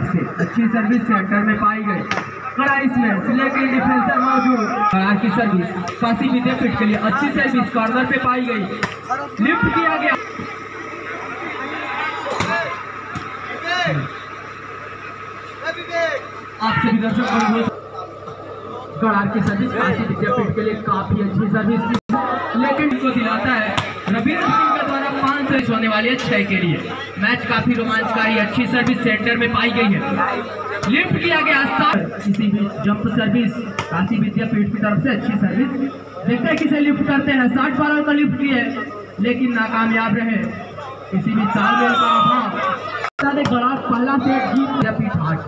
तरफ़ से अच्छी सर्विस सेंटर में पाई गई। कड़ा इसमें लेकिन डिफेंसर मौजूद। की सर्विस काशी विद्यापीठ के लिए अच्छी सर्विस कॉर्नर पे पाई गई। लिफ्ट किया गया। आप सभी दर्शक गड़ार की सर्विस काशी विद्यापीठ के लिए काफ़ी अच्छी सर्विस लेकिन को दिलाता है। होने छह के लिए। मैच काफ़ी रोमांचकारी अच्छी सर्विस सेंटर में पाई गई है। लिफ्ट किया गया सात किसी भी जंप सर्विस काशी विद्यापीठ की तरफ़ से अच्छी सर्विस देखते हैं किसे लिफ्ट करते हैं। साठ बारह का लिफ्ट किए लेकिन नाकामयाब रहे। किसी भी तालमेल का अभाव गड़ा पहला से जीत विद्यापीठ हाट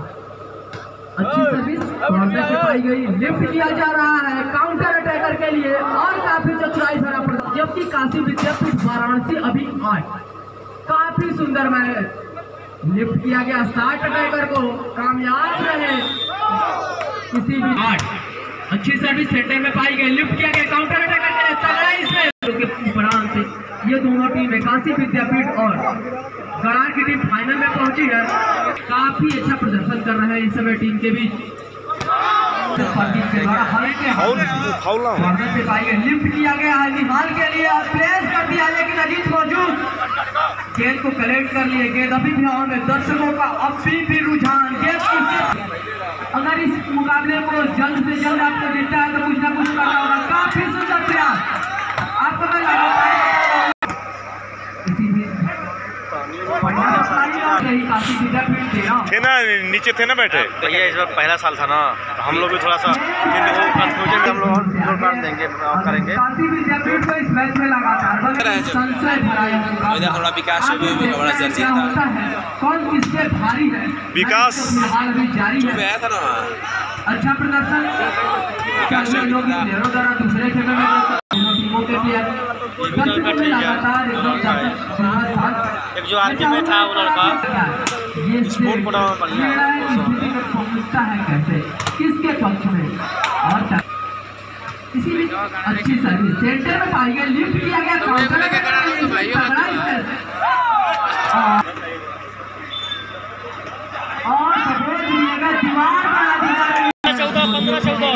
अच्छी सर्विस कॉर्नर से पाई गई। लिफ्ट किया जा रहा है काउंटर अटैकर के लिए। और काफ़ी चतुराई भरा प्रदर्शन जबकि काशी विद्यापीठ वाराणसी अभी आठ। काफ़ी सुंदर मैच लिफ्ट किया गया। स्टार्ट अटैकर को कामयाब रहे। किसी भी आठ। अच्छी सर्विस सेंटर में पाई गई। लिफ्ट किया गया। काउंटर अटैकर के लिए तगड़ा इसमें। के उपरांत ये दोनों टीमें काशी विद्यापीठ और गड़ार की टीम फाइनल में पहुँची है। काफ़ी अच्छा प्रदर्शन कर रहे हैं इस समय टीम के बीच। कॉर्नर पे पाई गई। लिफ्ट किया गया है निहाल के लिए और प्रेस कर दिया लेकिन अजीत मौजूद गेंद को कलेक्ट कर लिए। गेंद अभी भी में दर्शकों का अभी भी रुझान। गेंद अगर इस मुकाबले को जल्द से जल्द आपको जीतना थे ना नीचे थे ना बैठे? भैया इस बार पहला साल था ना। तो हम लोग भी थोड़ा सा कंफ्यूजन हम लोग और देंगे करेंगे। थोड़ा विकास बड़ा हैं चर्चित था। होता है कौन किससे भारी है विकास। आया था। ना अच्छा प्रदर्शन पहले एक जो आरती में था वो लड़का स्पोर्ट में बढ़िया है। है कैसे? किसके पक्ष में? और अच्छी सर्विस सेंटर में गई लिफ्ट किया गया काउंटर में तगड़ा इसमें। और सपोर्ट मिलेगा दीवार चौदह पंद्रह चौदह।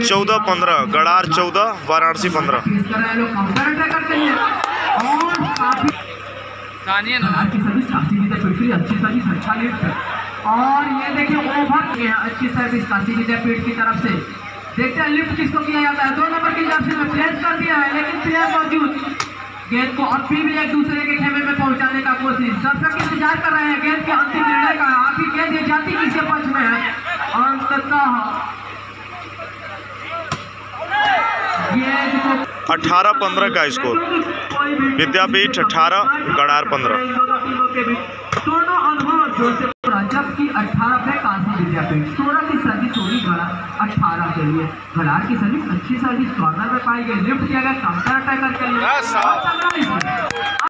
चौदह पंद्रह गड़ार चौदह वाराणसी पंद्रह। और और ये देखिए ओवर अच्छी सर्विस काशी विद्यापीठ की तरफ़ से। देखते हैं लिफ्ट किसको किया जाता है? दो नंबर की जर्सी में प्लेस कर दिया है लेकिन प्लेयर मौजूद। गेंद को अभी भी एक दूसरे के खेमे में पहुँचाने का कोशिश। दर्शक इंतज़ार कर रहे हैं गेंद के अंतिम निर्णय का आखिर गेंद ये जाती किसके पक्ष में है अंततः गेंद को अठारह पंद्रह का स्कोर। विद्यापीठ 18, गड़ार 15। दोनों अनुभव ज़ोर से पूरा जबकि 18 पे काशी विद्यापीठ। 16 की सर्विस होगी अठारह 18 के लिए। घड़ार की सर्विस अच्छी सर्विस कॉर्नर में पाई गई। लिफ्ट किया गया काउंटर अटैकर के लिए